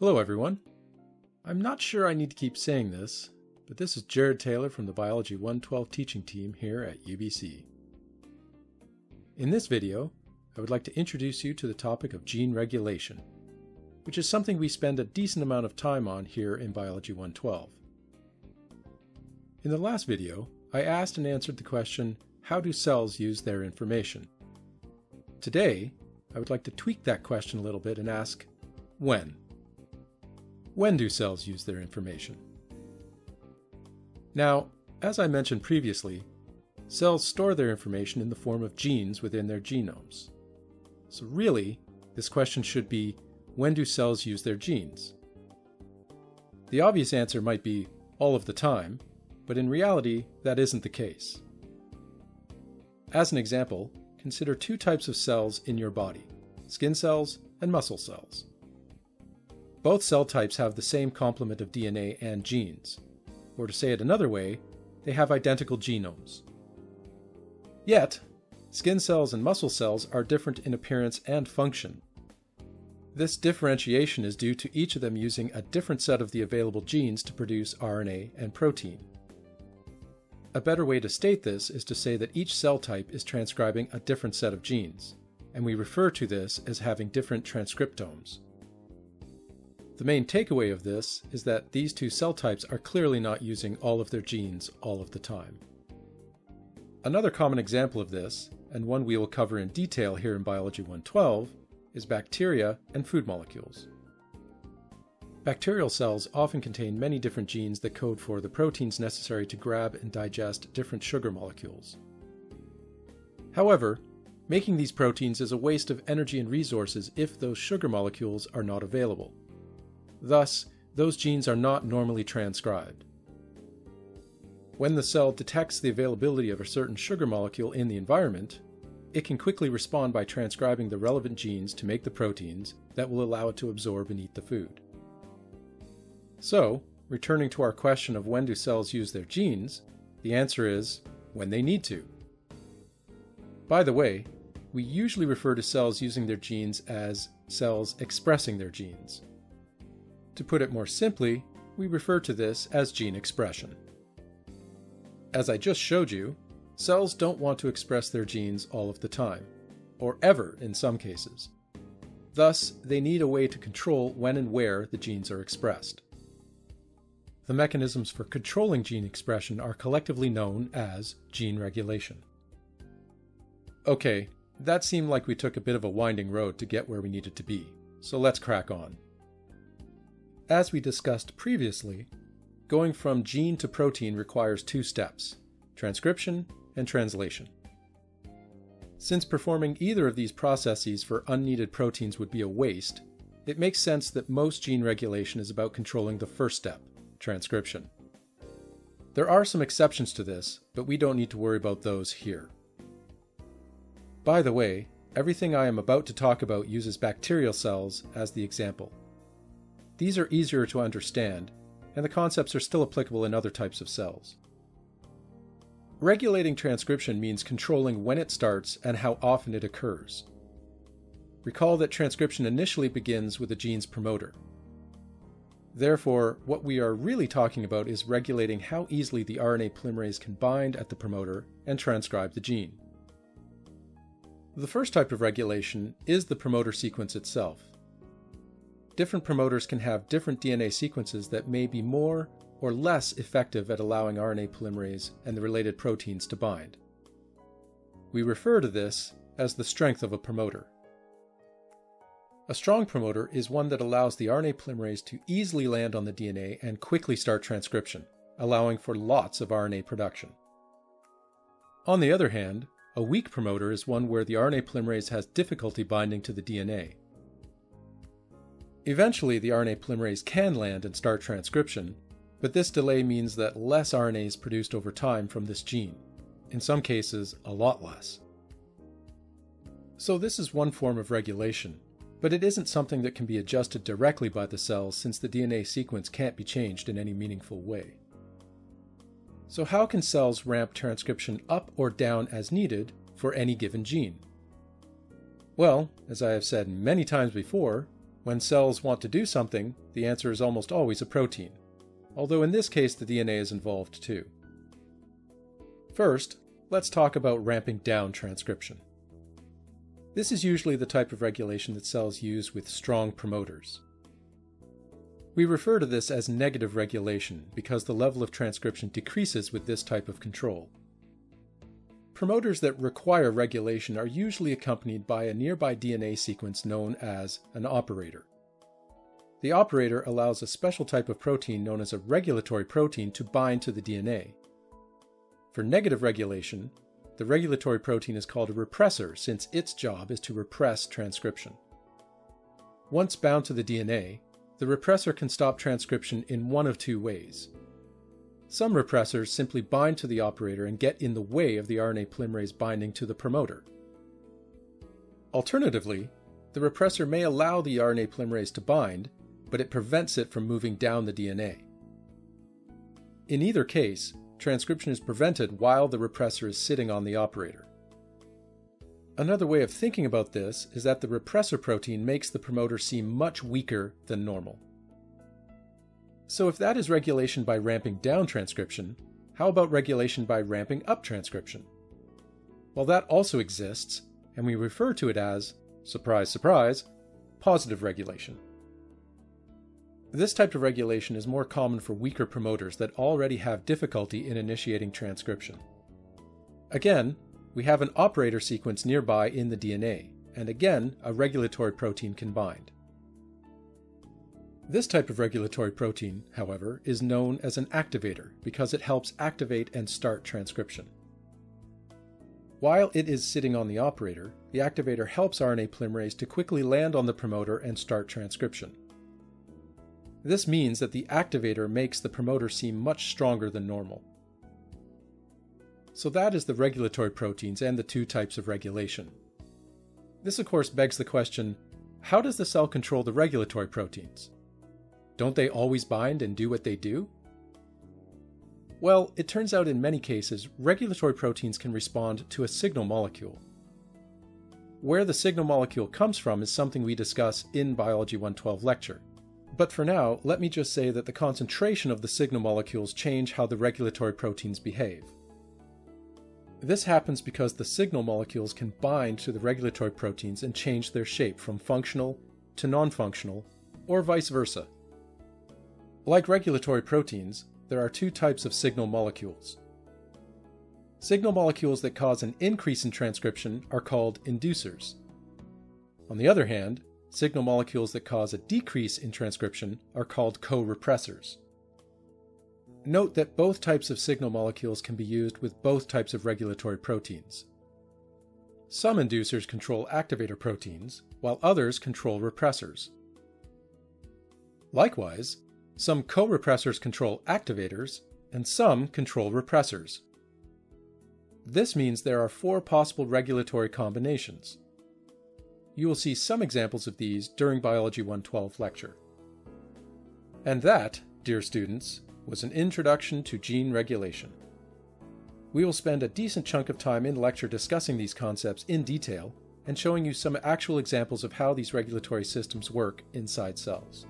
Hello, everyone. I'm not sure I need to keep saying this, but this is Jared Taylor from the Biology 112 teaching team here at UBC. In this video, I would like to introduce you to the topic of gene regulation, which is something we spend a decent amount of time on here in Biology 112. In the last video, I asked and answered the question, how do cells use their information? Today, I would like to tweak that question a little bit and ask, when? When do cells use their information? Now, as I mentioned previously, cells store their information in the form of genes within their genomes. So really, this question should be, when do cells use their genes? The obvious answer might be all of the time, but in reality, that isn't the case. As an example, consider two types of cells in your body skin cells and muscle cells. Both cell types have the same complement of DNA and genes, or to say it another way, they have identical genomes. Yet, skin cells and muscle cells are different in appearance and function. This differentiation is due to each of them using a different set of the available genes to produce RNA and protein. A better way to state this is to say that each cell type is transcribing a different set of genes, and we refer to this as having different transcriptomes. The main takeaway of this is that these two cell types are clearly not using all of their genes all of the time. Another common example of this, and one we will cover in detail here in Biology 112, is bacteria and food molecules. Bacterial cells often contain many different genes that code for the proteins necessary to grab and digest different sugar molecules. However, making these proteins is a waste of energy and resources if those sugar molecules are not available. Thus, those genes are not normally transcribed. When the cell detects the availability of a certain sugar molecule in the environment, it can quickly respond by transcribing the relevant genes to make the proteins that will allow it to absorb and eat the food. So, returning to our question of when do cells use their genes, the answer is when they need to. By the way, we usually refer to cells using their genes as cells expressing their genes. To put it more simply, we refer to this as gene expression. As I just showed you, cells don't want to express their genes all of the time, or ever in some cases. Thus, they need a way to control when and where the genes are expressed. The mechanisms for controlling gene expression are collectively known as gene regulation. Okay, that seemed like we took a bit of a winding road to get where we needed to be, so let's crack on. As we discussed previously, going from gene to protein requires two steps transcription and translation. Since performing either of these processes for unneeded proteins would be a waste, it makes sense that most gene regulation is about controlling the first step, transcription. There are some exceptions to this, but we don't need to worry about those here. By the way, everything I am about to talk about uses bacterial cells as the example. These are easier to understand, and the concepts are still applicable in other types of cells. Regulating transcription means controlling when it starts and how often it occurs. Recall that transcription initially begins with a gene's promoter, Therefore, what we are really talking about is regulating how easily the RNA polymerase can bind at the promoter and transcribe the gene. The first type of regulation is the promoter sequence itself. Different promoters can have different DNA sequences that may be more or less effective at allowing RNA polymerase and the related proteins to bind. We refer to this as the strength of a promoter. A strong promoter is one that allows the RNA polymerase to easily land on the DNA and quickly start transcription, allowing for lots of RNA production. On the other hand, a weak promoter is one where the RNA polymerase has difficulty binding to the DNA. Eventually, the RNA polymerase can land and start transcription, but this delay means that less RNA is produced over time from this gene, in some cases, a lot less. So, this is one form of regulation, but it isn't something that can be adjusted directly by the cells since the DNA sequence can't be changed in any meaningful way. So how can cells ramp transcription up or down as needed for any given gene? Well, as I have said many times before, When cells want to do something, the answer is almost always a protein, although in this case the DNA is involved too. First, let's talk about ramping down transcription. This is usually the type of regulation that cells use with strong promoters. We refer to this as negative regulation because the level of transcription decreases with this type of control. Promoters that require regulation are usually accompanied by a nearby DNA sequence known as an operator. The operator allows a special type of protein known as a regulatory protein to bind to the DNA. For negative regulation, the regulatory protein is called a repressor since its job is to repress transcription. Once bound to the DNA, the repressor can stop transcription in one of two ways. Some repressors simply bind to the operator and get in the way of the RNA polymerase binding to the promoter. Alternatively, the repressor may allow the RNA polymerase to bind, but it prevents it from moving down the DNA. In either case, transcription is prevented while the repressor is sitting on the operator. Another way of thinking about this is that the repressor protein makes the promoter seem much weaker than normal. So if that is regulation by ramping down transcription, how about regulation by ramping up transcription? Well, that also exists, and we refer to it as, surprise, surprise, positive regulation. This type of regulation is more common for weaker promoters that already have difficulty in initiating transcription. Again, we have an operator sequence nearby in the DNA, and again, a regulatory protein can bind. This type of regulatory protein, however, is known as an activator because it helps activate and start transcription. While it is sitting on the operator, the activator helps RNA polymerase to quickly land on the promoter and start transcription. This means that the activator makes the promoter seem much stronger than normal. So that is the regulatory proteins and the two types of regulation. This of course begs the question, how does the cell control the regulatory proteins? Don't they always bind and do what they do? Well, it turns out in many cases, regulatory proteins can respond to a signal molecule. Where the signal molecule comes from is something we discuss in Biology 112 lecture. But for now, let me just say that the concentration of the signal molecules change how the regulatory proteins behave. This happens because the signal molecules can bind to the regulatory proteins and change their shape from functional to non-functional, or vice versa. Like regulatory proteins, there are two types of signal molecules. Signal molecules that cause an increase in transcription are called inducers. On the other hand, signal molecules that cause a decrease in transcription are called co-repressors. Note that both types of signal molecules can be used with both types of regulatory proteins. Some inducers control activator proteins, while others control repressors. Likewise, some co-repressors control activators, and some control repressors. This means there are four possible regulatory combinations. You will see some examples of these during Biology 112 lecture. And that, dear students, was an introduction to gene regulation. We will spend a decent chunk of time in lecture discussing these concepts in detail and showing you some actual examples of how these regulatory systems work inside cells.